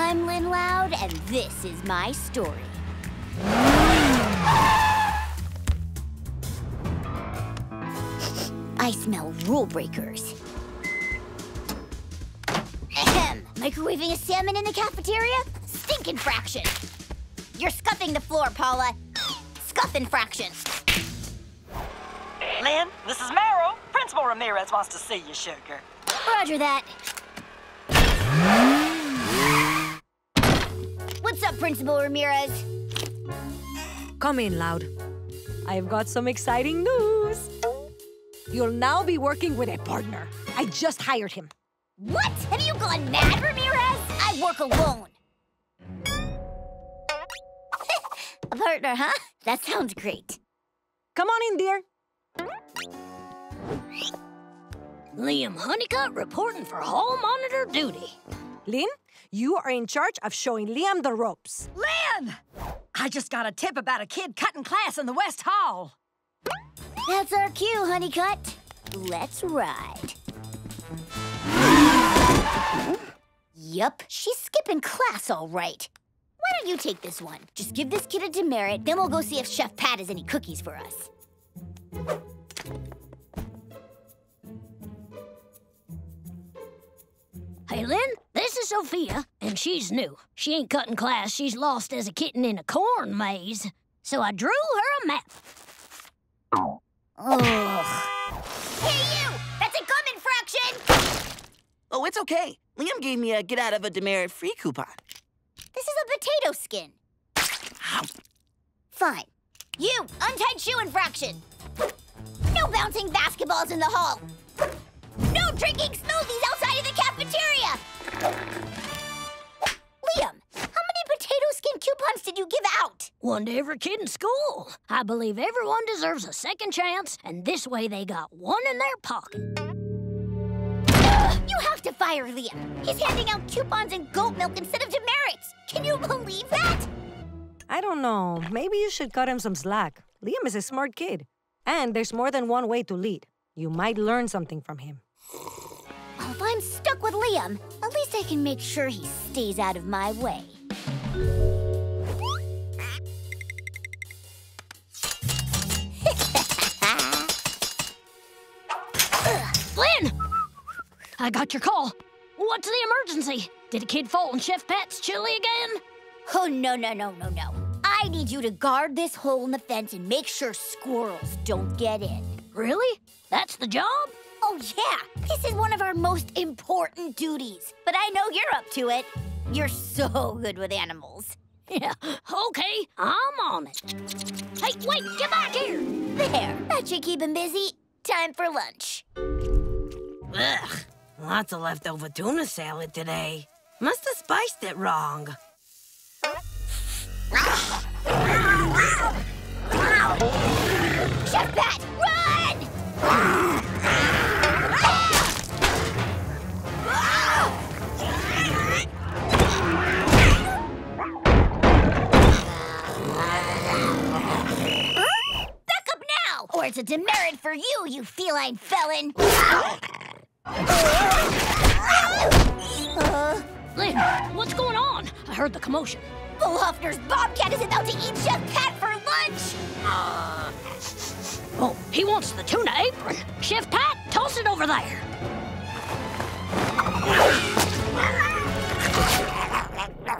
I'm Lynn Loud, and this is my story. I smell rule breakers. Ahem. Microwaving a salmon in the cafeteria? Stink infraction. You're scuffing the floor, Paula. Scuff infraction. Lynn, this is Marrow. Principal Ramirez wants to see you, sugar. Roger that. Up, Principal Ramirez? Come in, Loud. I've got some exciting news. You'll now be working with a partner. I just hired him. What? Have you gone mad, Ramirez? I work alone. a partner, huh? That sounds great. Come on in, dear. Liam Hunnicutt reporting for hall monitor duty. Lynn, you are in charge of showing Liam the ropes. Liam! I just got a tip about a kid cutting class in the West Hall. That's our cue, Hunnicutt. Let's ride. yup, she's skipping class all right. Why don't you take this one? Just give this kid a demerit, then we'll go see if Chef Pat has any cookies for us. Hey, Lynn, this is Sophia, and she's new. She ain't cutting class. She's lost as a kitten in a corn maze. So I drew her a map. Ugh. Hey, you! That's a gum infraction! Oh, it's okay. Liam gave me a get out of a demerit free coupon. This is a potato skin. Fine. You, untied shoe infraction. No bouncing basketballs in the hall. No drinking smoothies outside of the cafeteria. Liam, how many potato skin coupons did you give out? One to every kid in school. I believe everyone deserves a second chance, and this way they got one in their pocket. You have to fire Liam. He's handing out coupons and goat milk instead of demerits. Can you believe that? I don't know. Maybe you should cut him some slack. Liam is a smart kid. And there's more than one way to lead. You might learn something from him. Well, if I'm stuck with Liam, at least I can make sure he stays out of my way. Lynn! I got your call. What's the emergency? Did a kid fall in Chef Pat's chili again? Oh, no, no, no, no, no. I need you to guard this hole in the fence and make sure squirrels don't get in. Really? That's the job? Oh, yeah. This is one of our most important duties. But I know you're up to it. You're so good with animals. Yeah, okay, I'm on it. Hey, wait, get back here! There, that should keep him busy. Time for lunch. Ugh, lots of leftover tuna salad today. Must have spiced it wrong. Chef Pat, run! It's a demerit for you, you feline felon. Uh, Lynn, what's going on? I heard the commotion. Bolhofner's bobcat is about to eat Chef Pat for lunch. Oh, he wants the tuna apron. Chef Pat, toss it over there.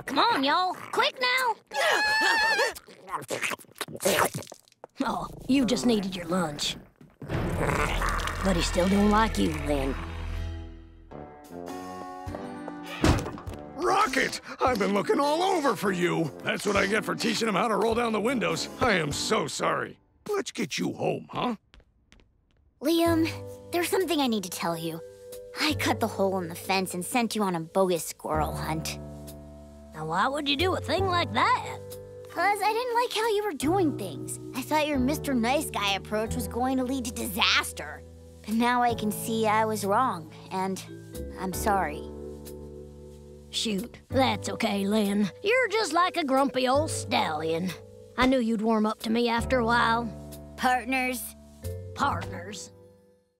Come on, y'all. Quick now. Oh, you just needed your lunch. But he still don't like you, Lynn. Rocket! I've been looking all over for you. That's what I get for teaching him how to roll down the windows. I am so sorry. Let's get you home, huh? Liam, there's something I need to tell you. I cut the hole in the fence and sent you on a bogus squirrel hunt. Now, why would you do a thing like that? Cause I didn't like how you were doing things. I thought your Mr. Nice Guy approach was going to lead to disaster. But now I can see I was wrong, and I'm sorry. Shoot, that's okay, Lynn. You're just like a grumpy old stallion. I knew you'd warm up to me after a while. Partners, Partners.